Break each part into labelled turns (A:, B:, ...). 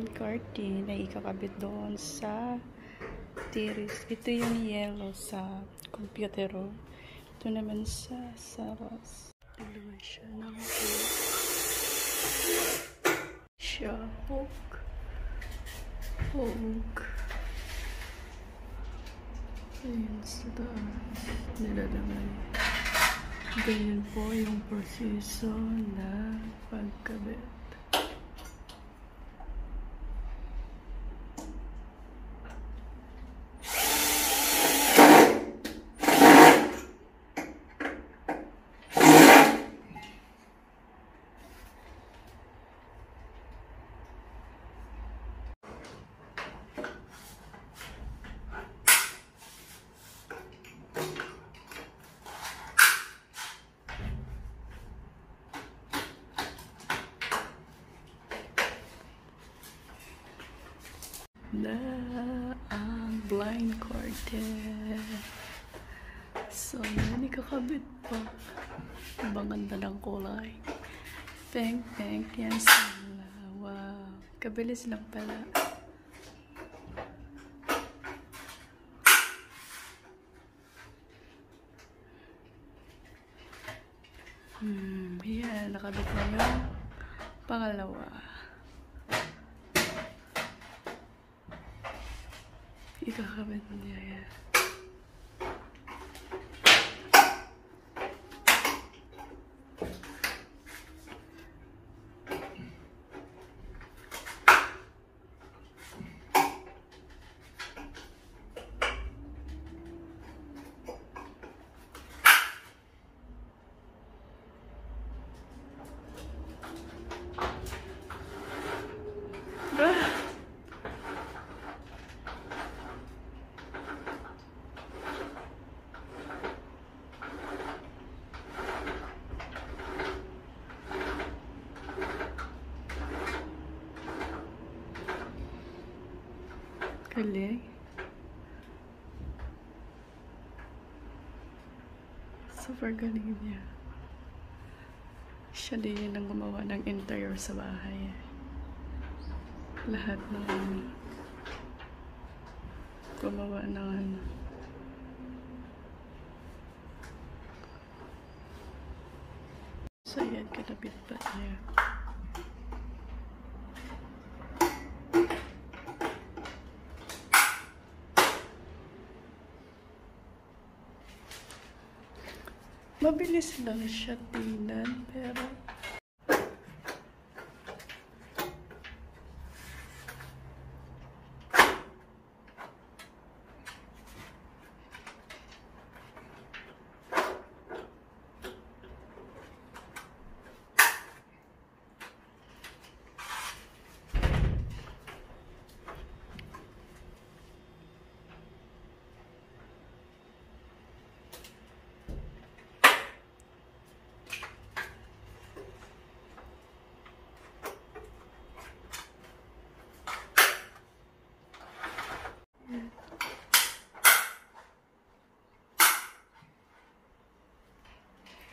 A: blind curtain na ikakabit doon sa tiris. Ito yung yellow sa computer. Ito naman sa saras. Dalawa siya ng hook. Siya hook. Hook. Ayan sa taas. Nilalaman. Ganyan po yung proseso na pagkabit. Na ang blind curtain. So, yan, ikakabit pa. Ang ganda ng kulay. Pink, pink, yan sila. Wow. Kabilis lang pala. Hmm, yan, nakabit na yung pangalawa. Ikakabit niya yan. Ah! Galing. Super galing niya. Siya din ang gumawa ng interior sa bahay. Lahat ng ano. Gumawa ng ano. So, yan, kinabit pa niya. Mabilis lang siya tingnan, pero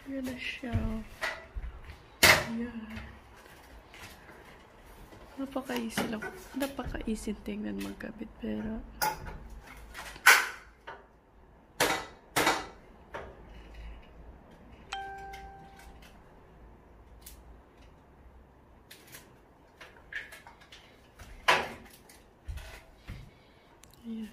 A: Yan na siya. Yan. Napaka-easy lang. Napaka-easy tingnan magkabit pero Ayan.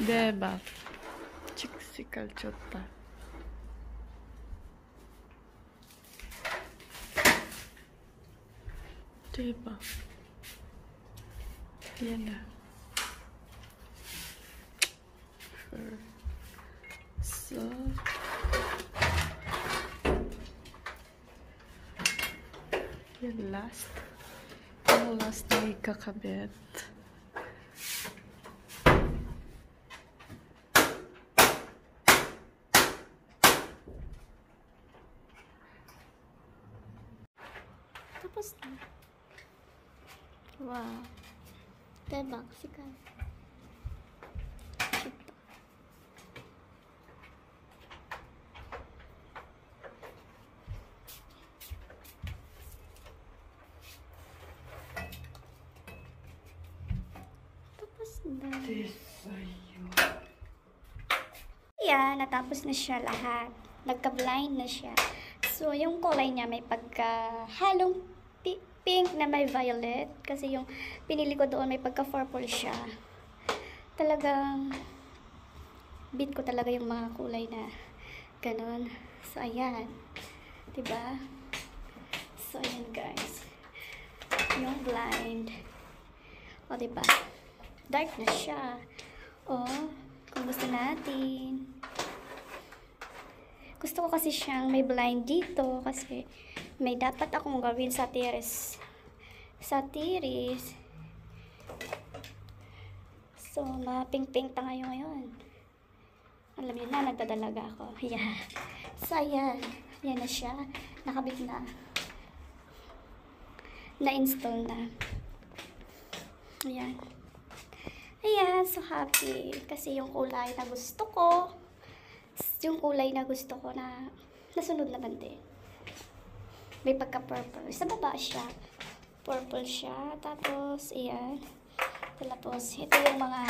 A: Diba? Chiksikal chota. Diba? Yan na. Sure. So, yan last. Yung last na ikakabit.
B: 와 대박 시간 쉽다
A: tapos
B: na. Desayuno yeah, natapos na siya lahat. Nagka-blind na siya. So yung kulay niya may pagka halong pink na may violet. Kasi yung pinili ko doon may pagka-purple siya. Talagang beat ko talaga yung mga kulay na ganun. So, ayan. Diba? So, ayan guys. Yung blind. O, diba? Dark na siya. O, kung gusto natin. Gusto ko kasi siyang may blind dito kasi may dapat akong gawin sa tiris. Sa tiris. So, maping-pink tayo ngayon. Alam niyo na, nagdadalaga ako. Yeah. So, ayan. Yan na siya. Nakabit na. Na-install na. Ayan. Ayan, so happy. Kasi yung kulay na gusto ko, yung kulay na gusto ko na nasunod naman din. May pagka-purple. Sa baba siya. Purple siya. Tapos, ayan. Tapos, ito yung mga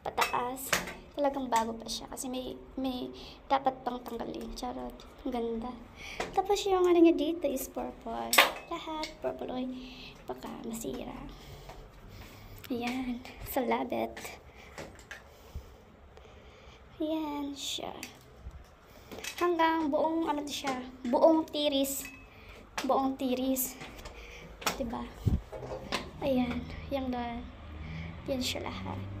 B: pataas. Talagang bago pa siya. Kasi may, may dapat pang tanggalin. Charot. Ang ganda. Tapos, yung ano niya dito is purple. Lahat purple. Oy, baka masira. Ayan. Sa labet. Ayan siya. Hanggang buong ano to siya. Buong tiris. Buong tiris. Diba? Ayan. Yung doon. Yan siya lahat.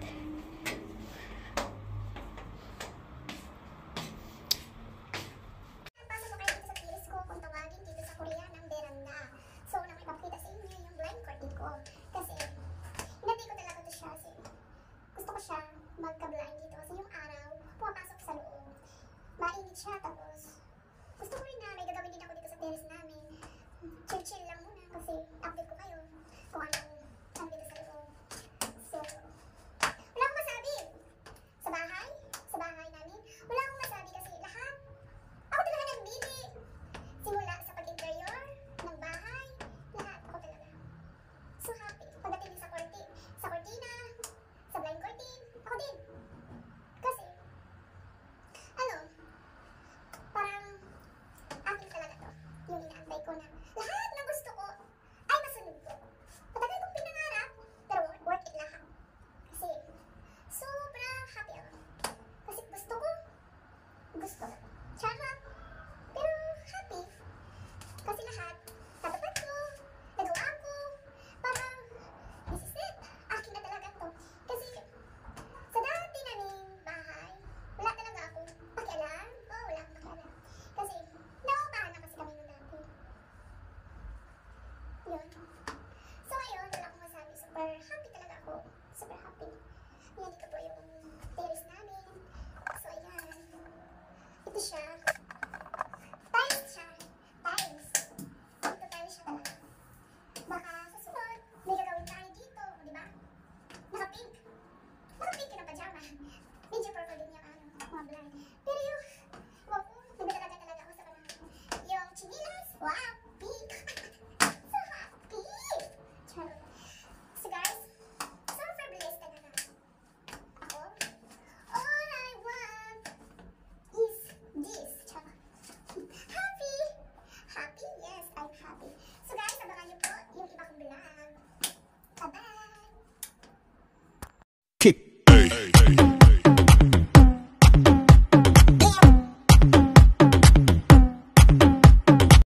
C: Hey.